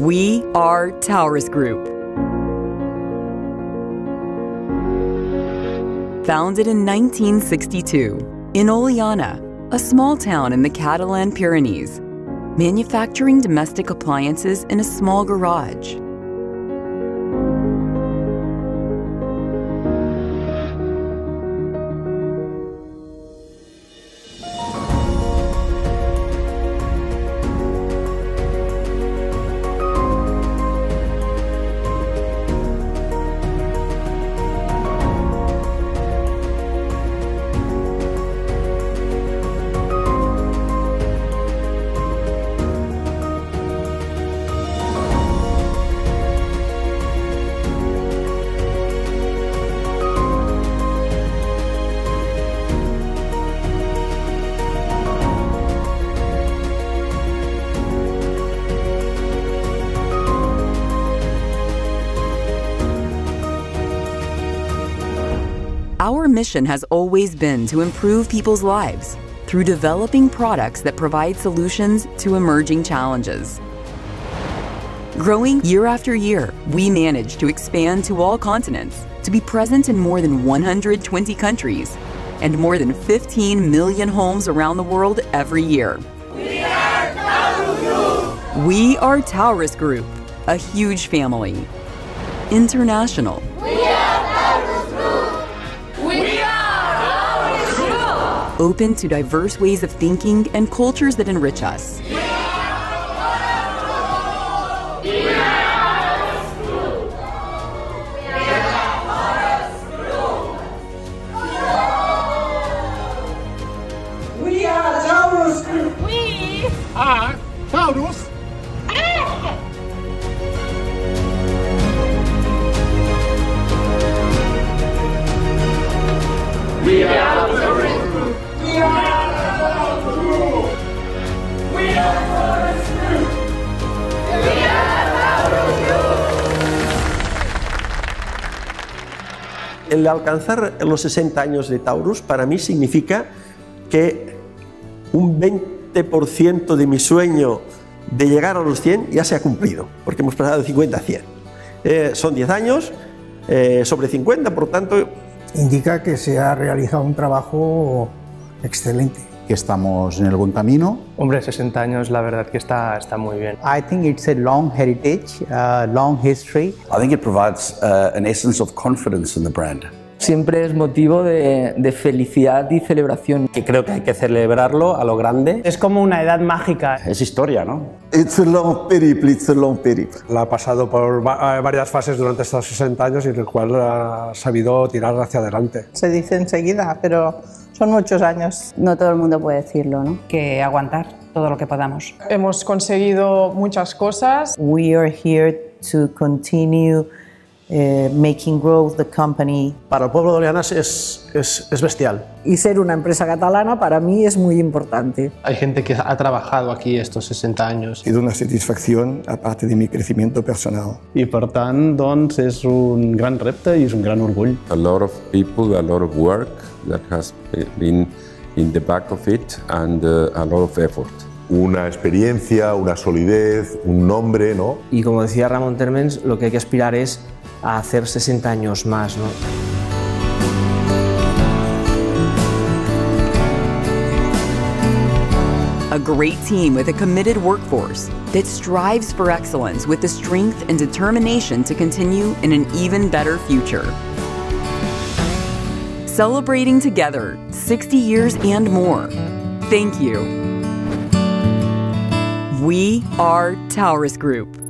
We are Taurus Group. Founded in 1962 in Oliana, a small town in the Catalan Pyrenees, manufacturing domestic appliances in a small garage. Our mission has always been to improve people's lives through developing products that provide solutions to emerging challenges. Growing year after year, we managed to expand to all continents, to be present in more than 120 countries, and more than 15 million homes around the world every year. We are Taurus Group! We are Taurus Group, a huge family. International. Open to diverse ways of thinking and cultures that enrich us. We are Taurus Group. We are Taurus. El alcanzar los 60 años de Taurus para mí significa que un 20% de mi sueño de llegar a los 100 ya se ha cumplido, porque hemos pasado de 50 a 100. Eh, son 10 años eh, sobre 50, por tanto... Indica que se ha realizado un trabajo excelente. Que estamos en el buen camino. Hombre, 60 años la verdad que está, está muy bien. I think it's a long heritage, uh, long history. I think it provides uh, an essence of confidence in the brand. Siempre es motivo de, de, felicidad y celebración. Que creo que hay que celebrarlo a lo grande. Es como una edad mágica. Es historia, ¿no? It's a long periple, it's a long periple. La ha pasado por varias fases durante estos 60 años y en el cual ha sabido tirar hacia adelante. Se dice enseguida, pero son muchos años. No todo el mundo puede decirlo, ¿no? Que aguantar todo lo que podamos. Hemos conseguido muchas cosas. We are here to continue Uh, making growth the company. Para el pueblo de Oleanas es, es, es, bestial. Y ser una empresa catalana para mí es muy importante. Hay gente que ha trabajado aquí estos 60 años. Ha sido una satisfacción aparte de mi crecimiento personal. I per tant, doncs, és un gran repte i és un gran orgull. A lot of people, a lot of work that has been in the back of it and uh, a lot of effort una experiencia, una solidez, un nombre, ¿no? Y como decía Ramón Termens, lo que hay que aspirar es a hacer 60 años más, ¿no? A great team with a committed workforce that strives for excellence with the strength and determination to continue in an even better future. Celebrating together 60 years and more. Thank you. We are Taurus Group.